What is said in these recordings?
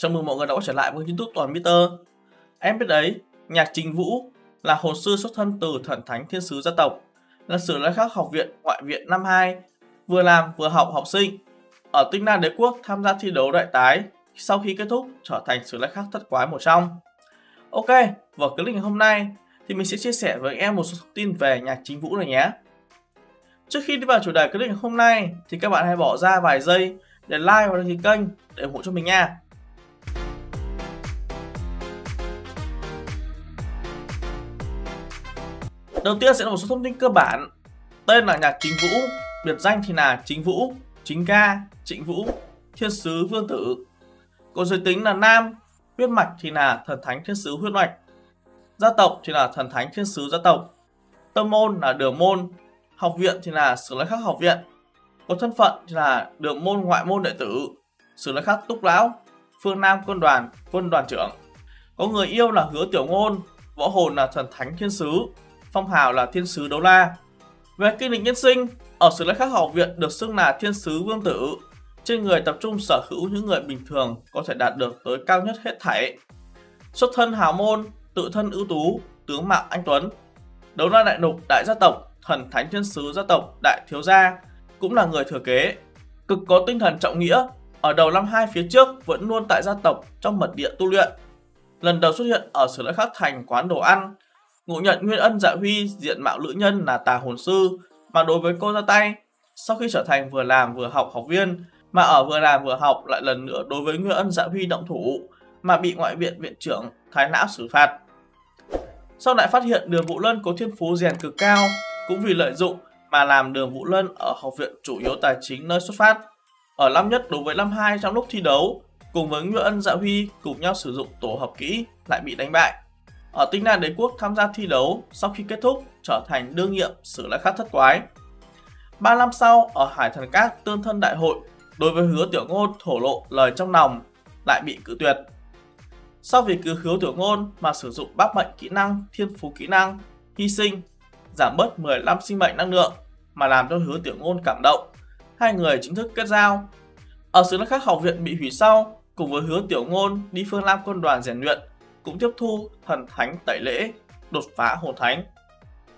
Chào mừng mọi người đã quay trở lại với YouTube Toàn Peter. Em biết đấy, nhạc Trình Vũ là hồn sư xuất thân từ thần thánh thiên sứ gia tộc, là sử lai khắc học viện ngoại viện năm 2, vừa làm vừa học học sinh. Ở Tinh nam Đế Quốc tham gia thi đấu đại tái, sau khi kết thúc trở thành sử lai khắc thất quái một trong. Ok, vào clip ngày hôm nay thì mình sẽ chia sẻ với em một số thông tin về nhạc trình Vũ này nhé. Trước khi đi vào chủ đề clip ngày hôm nay thì các bạn hãy bỏ ra vài giây để like và đăng ký kênh để ủng hộ cho mình nha. Đầu tiên sẽ là một số thông tin cơ bản. Tên là nhạc Chính Vũ, biệt danh thì là Chính Vũ, Chính Ca, Trịnh Vũ, Thiên sứ Vương Tử. Còn giới tính là nam, huyết mạch thì là thần thánh thiên sứ huyết mạch. Gia tộc thì là thần thánh thiên sứ gia tộc. Tâm môn là đường môn, học viện thì là sử lai khắc học viện. Có thân phận thì là đường môn ngoại môn đệ tử, sử lai khắc túc lão, phương nam quân đoàn, quân đoàn trưởng. Có người yêu là hứa tiểu ngôn, võ hồn là thần thánh thiên sứ, phong hào là thiên sứ đấu la. Về kinh lịch nhân sinh, ở sử lai khắc học viện được xưng là thiên sứ vương tử. Trên người tập trung sở hữu những người bình thường có thể đạt được tới cao nhất hết thảy. Xuất thân hào môn, tự thân ưu tú, tướng mạo anh tuấn. Đấu la đại nục, đại gia tộc, thần thánh thiên sứ gia tộc, đại thiếu gia, cũng là người thừa kế. Cực có tinh thần trọng nghĩa, ở đầu năm 2 phía trước vẫn luôn tại gia tộc trong mật địa tu luyện. Lần đầu xuất hiện ở Sử Lai Khắc Thành quán đồ ăn, ngộ nhận Nguyên Ân Dạ Huy diện mạo lữ nhân là tà hồn sư, mà đối với cô ra tay. Sau khi trở thành vừa làm vừa học học viên, mà ở vừa làm vừa học lại lần nữa đối với Nguyên Ân Dạ Huy động thủ, mà bị ngoại viện viện trưởng Thái Não xử phạt. Sau lại phát hiện đường Vũ Lân có thiên phú rèn cực cao, cũng vì lợi dụng mà làm đường Vũ Lân ở học viện chủ yếu tài chính nơi xuất phát. Ở năm nhất đối với năm hai trong lúc thi đấu, cùng với Nguyễn Ân Dạ Huy cùng nhau sử dụng tổ hợp kỹ lại bị đánh bại. Ở Tinh Đan Đế Quốc tham gia thi đấu sau khi kết thúc trở thành đương nhiệm sử lai khắc thất quái. Ba năm sau ở Hải Thần Các tương thân đại hội đối với hứa tiểu ngôn thổ lộ lời trong lòng lại bị cự tuyệt. Sau vì cứ hứa tiểu ngôn mà sử dụng bác mệnh kỹ năng, thiên phú kỹ năng, hy sinh, giảm bớt 15 sinh mệnh năng lượng mà làm cho hứa tiểu ngôn cảm động. Hai người chính thức kết giao. Ở xứ Khắc học viện bị hủy sau, cùng với hứa tiểu ngôn đi phương Lam quân đoàn rèn luyện, cũng tiếp thu thần thánh tẩy lễ, đột phá hồn thánh.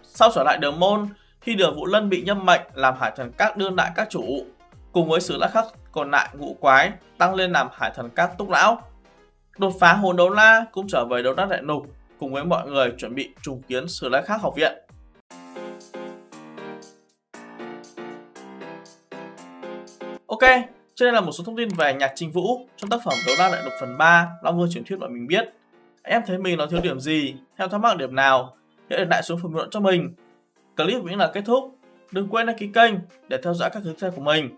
Sau trở lại đường môn, khi đường Vũ Lân bị nhâm mệnh làm hải thần các đương đại các chủ, cùng với sứ lắc khắc còn lại ngũ quái tăng lên làm hải thần các túc lão. Đột phá hồn đấu la cũng trở về đấu đắc đại nục, cùng với mọi người chuẩn bị trùng kiến sứ lắc khắc học viện. Ok, trên đây là một số thông tin về nhạc Trình Vũ trong tác phẩm Đấu La Đại Lục phần 3 Long Vương truyền thuyết mà mình biết. Em thấy mình nó thiếu điểm gì, theo thắc mắc điểm nào, hãy để lại xuống phần bình luận cho mình. Clip cũng là kết thúc. Đừng quên đăng ký kênh để theo dõi các thứ xe của mình.